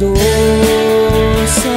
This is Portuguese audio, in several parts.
dosa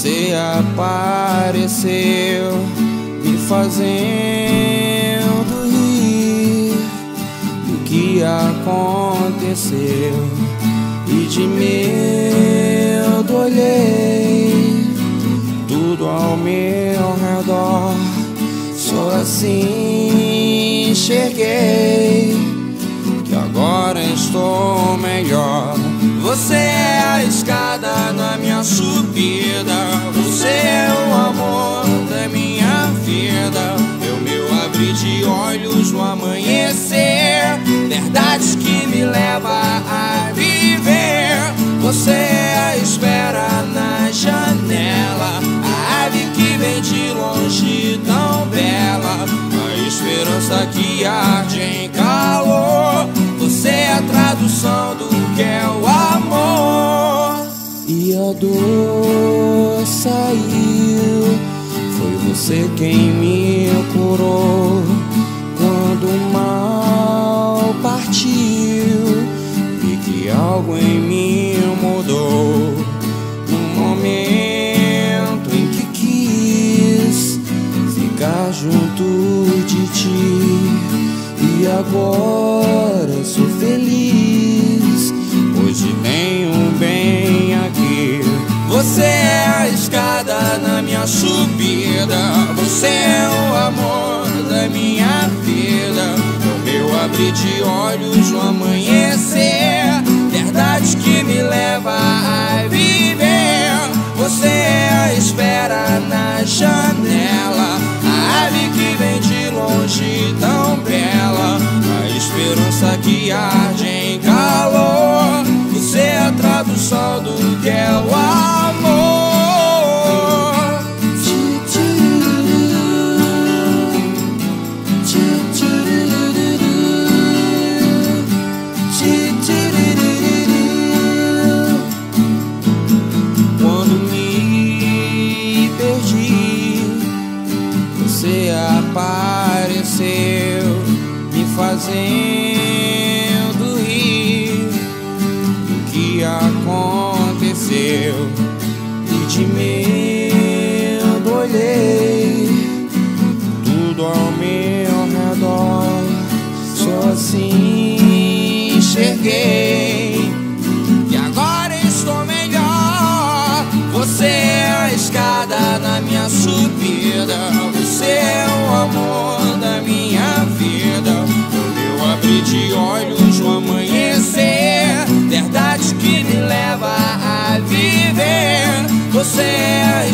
você apareceu, me fazendo rir do que aconteceu. E de medo olhei tudo ao meu redor, só assim enxerguei que agora estou melhor. Você é a escada na verdades que me levam a viver. Você é a espera na janela, a ave que vem de longe tão bela, a esperança que arde em calor. Você é a tradução do que é o amor. E a dor saiu, foi você quem me curou. Em mim mudou. No momento em que quis ficar junto de ti. E agora sou feliz, hoje tenho bem aqui. Você é a escada na minha subida, você é o amor da minha vida. É o meu abrir de olhos no amanhecer, levam a viver. Apareceu, me fazendo de olhos no amanhecer. Verdade que me leva a viver. Você é